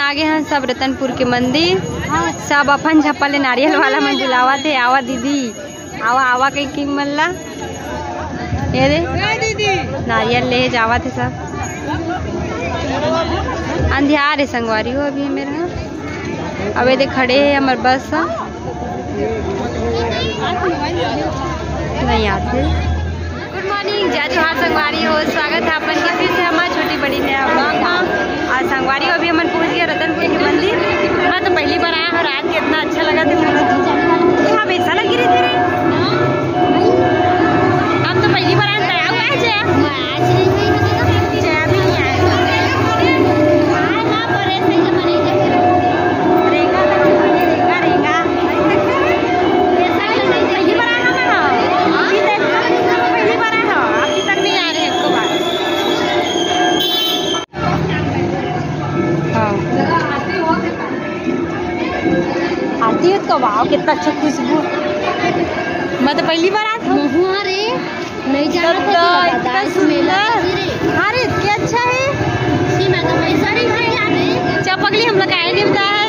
हैं, सब रतनपुर के मंदिर। सब अपन झप्पल नारियल वाला मन बुलावा थे आवा दीदी। आवा आवा कहीं की मल्ला। ये दे नारियल ले जावा थे सब। अंधियार है संगवारी हो अभी मेरे अब ये खड़े है हमार बस नहीं आते। गुड मॉर्निंग जय जोहार संगवारी हो। स्वागत है अपन के फिर से हमारी छोटी बड़ी नया ब्लॉग में आज संगवारी हो अभी हम पहुँच गए रतनपुर के मंदिर तो वाह कितना अच्छा खुशबू। मैं तो पहली बार आता हूँ? नहीं तब जाना तो था इतना सुंदर। अरे क्या अच्छा है। चपकली हम लोग आए नहीं हैं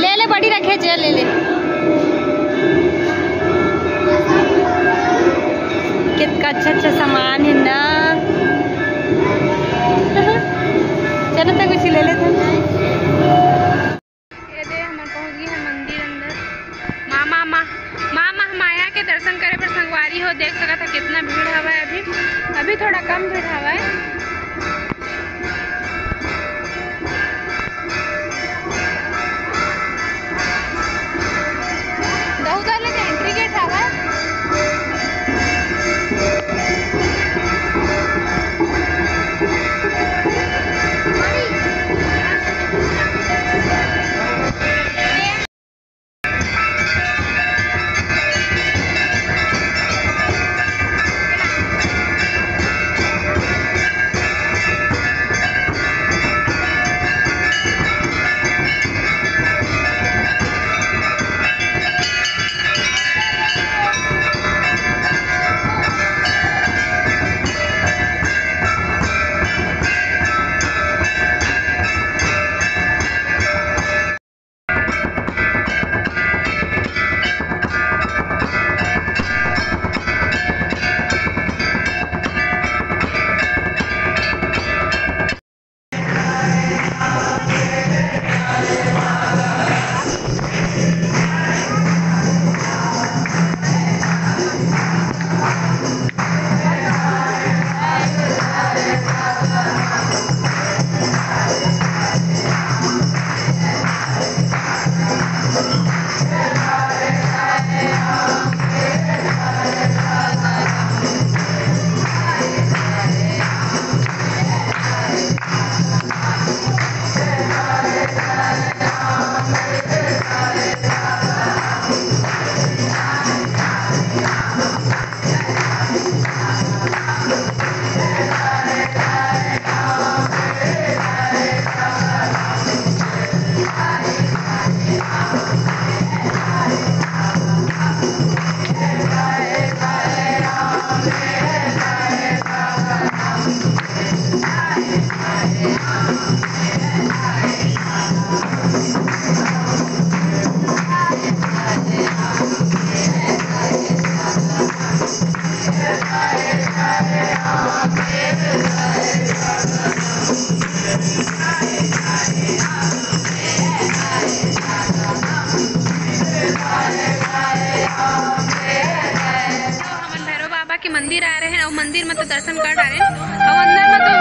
ले ले बड़ी रखे चल ले ले। कितना अच्छा अच्छा सामान है ना। चलो तो कुछ ले लेते हैं। कितना भीड़ हवा है अभी? अभी थोड़ा कम भीड़ हवा है। के मंदिर आ रहे हैं, और मंदिर में तो दर्शन कर रहे हैं। और अंदर